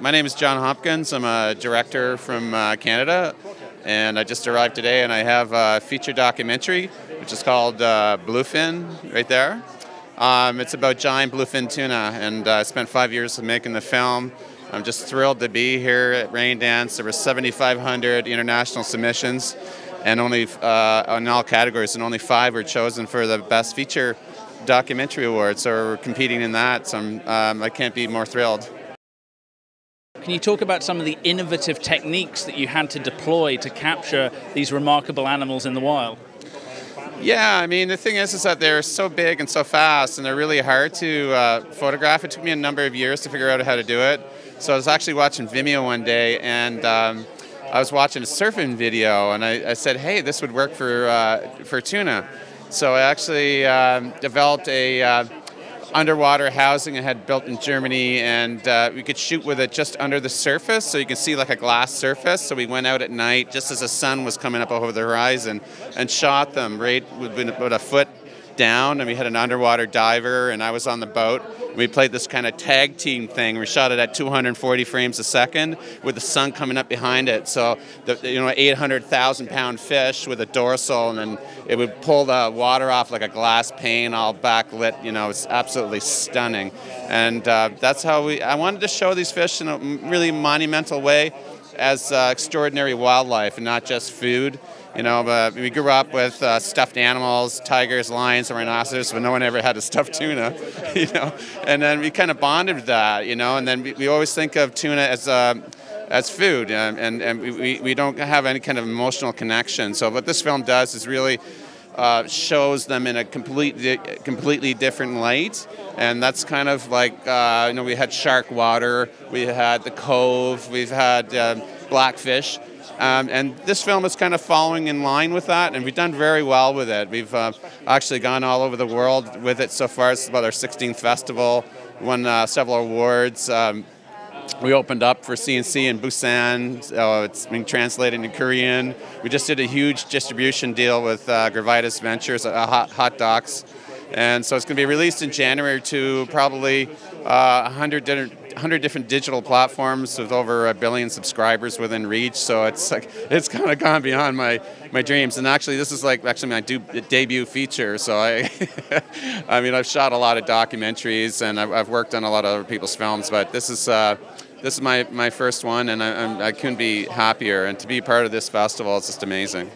My name is John Hopkins. I'm a director from uh, Canada, and I just arrived today, and I have a feature documentary, which is called uh, Bluefin, right there. Um, it's about giant bluefin tuna, and uh, I spent five years making the film. I'm just thrilled to be here at Raindance. There were 7,500 international submissions, and only uh, in all categories, and only five were chosen for the best feature documentary award. So we're competing in that. So um, I can't be more thrilled. Can you talk about some of the innovative techniques that you had to deploy to capture these remarkable animals in the wild? Yeah, I mean the thing is, is that they're so big and so fast, and they're really hard to uh, photograph. It took me a number of years to figure out how to do it. So I was actually watching Vimeo one day, and um, I was watching a surfing video, and I, I said, "Hey, this would work for uh, for tuna." So I actually um, developed a uh, underwater housing I had built in Germany, and uh, we could shoot with it just under the surface, so you can see like a glass surface. So we went out at night, just as the sun was coming up over the horizon, and shot them right with about a foot down, and we had an underwater diver, and I was on the boat. We played this kind of tag team thing. We shot it at 240 frames a second with the sun coming up behind it. So, the, you know, 800,000 pound fish with a dorsal, and then it would pull the water off like a glass pane, all backlit. You know, it's absolutely stunning. And uh, that's how we. I wanted to show these fish in a really monumental way as uh, extraordinary wildlife and not just food. You know, but we grew up with uh, stuffed animals, tigers, lions, and rhinoceros, but no one ever had a stuffed tuna, you know. And then we kind of bonded with that, you know. And then we, we always think of tuna as uh, as food, and, and, and we, we don't have any kind of emotional connection. So what this film does is really uh, shows them in a completely completely different light, and that's kind of like uh, you know we had Sharkwater, we had the cove, we've had uh, blackfish. Um, and this film is kind of following in line with that, and we've done very well with it. We've uh, actually gone all over the world with it so far. It's about our 16th festival, won uh, several awards. Um, we opened up for CNC in Busan. So it's being translated into Korean. We just did a huge distribution deal with uh, Gravitas Ventures, uh, Hot, Hot Docs. And so it's going to be released in January to probably uh, 100 different 100 different digital platforms with over a billion subscribers within reach. So it's like it's kind of gone beyond my, my dreams. And actually, this is like actually my do, debut feature. So I, I mean, I've shot a lot of documentaries and I've, I've worked on a lot of other people's films, but this is. Uh, this is my, my first one, and I, I couldn't be happier. And to be part of this festival, is just amazing.